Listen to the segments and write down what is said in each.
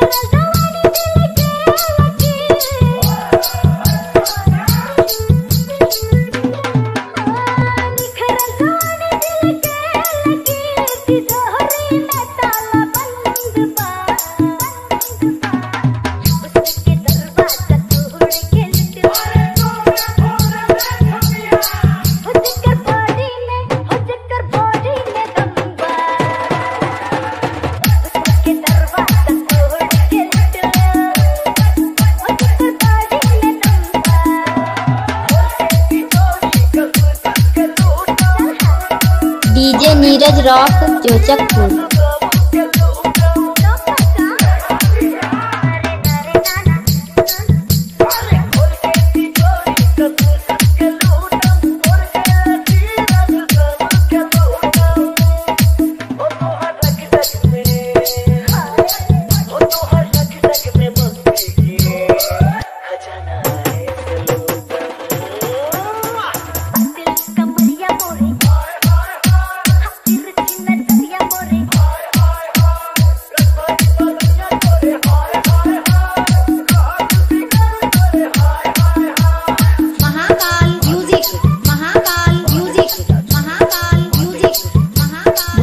छलगा DJ Neeraj rock Chochakpur Mahakal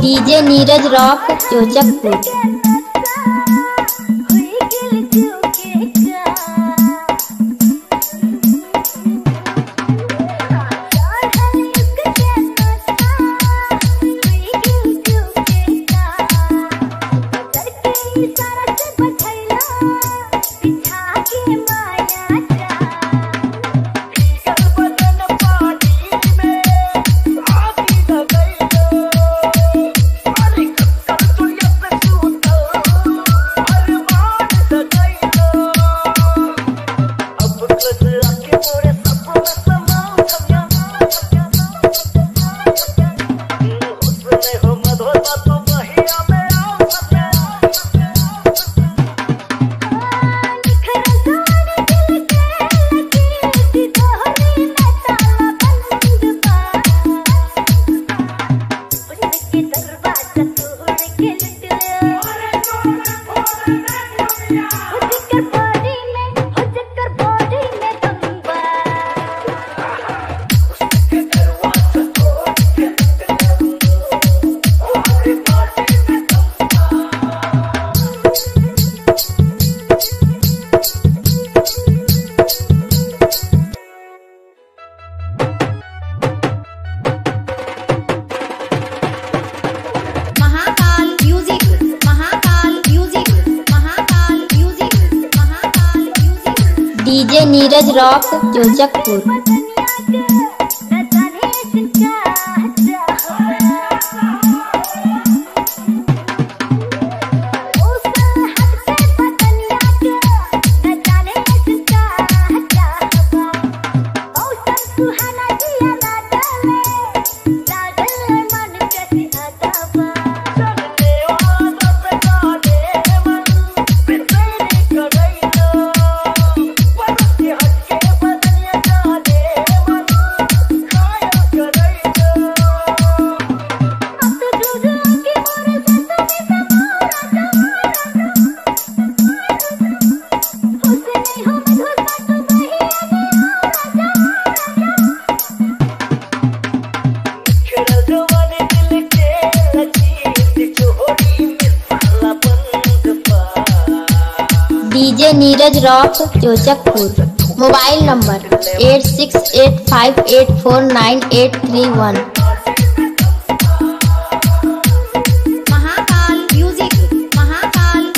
DJ Neeraj rock Chochakpur DJ Neeraj rock Chochakpur DJ Neeraj rock Joshakpur. Mobile number eight six eight five eight four nine eight three one. Mahakal music, Mahakal